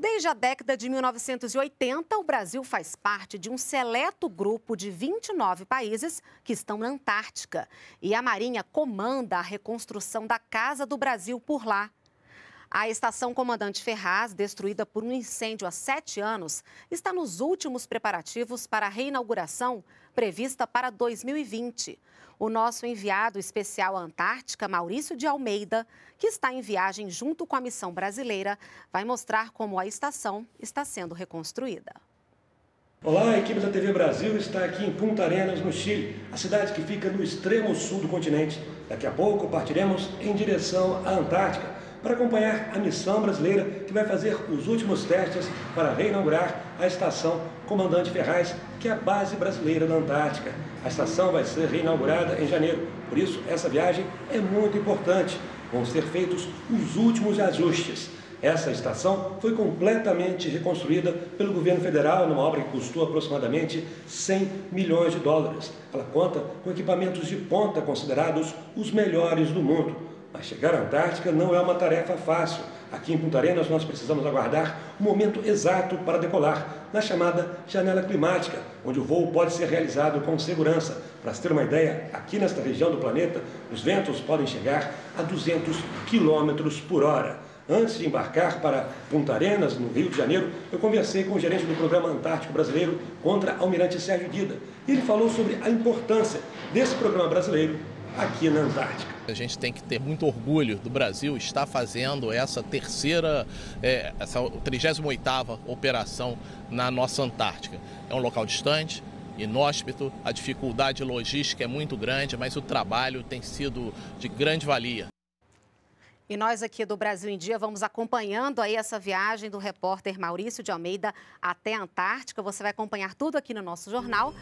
Desde a década de 1980, o Brasil faz parte de um seleto grupo de 29 países que estão na Antártica. E a Marinha comanda a reconstrução da Casa do Brasil por lá. A estação Comandante Ferraz, destruída por um incêndio há sete anos, está nos últimos preparativos para a reinauguração prevista para 2020 o nosso enviado especial à Antártica, Maurício de Almeida, que está em viagem junto com a missão brasileira, vai mostrar como a estação está sendo reconstruída. Olá, a equipe da TV Brasil está aqui em Punta Arenas, no Chile, a cidade que fica no extremo sul do continente. Daqui a pouco partiremos em direção à Antártica para acompanhar a missão brasileira que vai fazer os últimos testes para reinaugurar a estação Comandante Ferraz, que é a base brasileira na Antártica. A estação vai ser reinaugurada em janeiro, por isso essa viagem é muito importante. Vão ser feitos os últimos ajustes. Essa estação foi completamente reconstruída pelo governo federal numa obra que custou aproximadamente 100 milhões de dólares. Ela conta com equipamentos de ponta considerados os melhores do mundo. Mas chegar à Antártica não é uma tarefa fácil. Aqui em Punta Arenas nós precisamos aguardar o momento exato para decolar, na chamada janela climática, onde o voo pode ser realizado com segurança. Para se ter uma ideia, aqui nesta região do planeta, os ventos podem chegar a 200 km por hora. Antes de embarcar para Punta Arenas, no Rio de Janeiro, eu conversei com o gerente do Programa Antártico Brasileiro contra Almirante Sérgio Guida. E ele falou sobre a importância desse programa brasileiro aqui na Antártica. A gente tem que ter muito orgulho do Brasil estar fazendo essa terceira, é, essa 38ª operação na nossa Antártica. É um local distante, inóspito, a dificuldade logística é muito grande, mas o trabalho tem sido de grande valia. E nós aqui do Brasil em Dia vamos acompanhando aí essa viagem do repórter Maurício de Almeida até a Antártica. Você vai acompanhar tudo aqui no nosso jornal.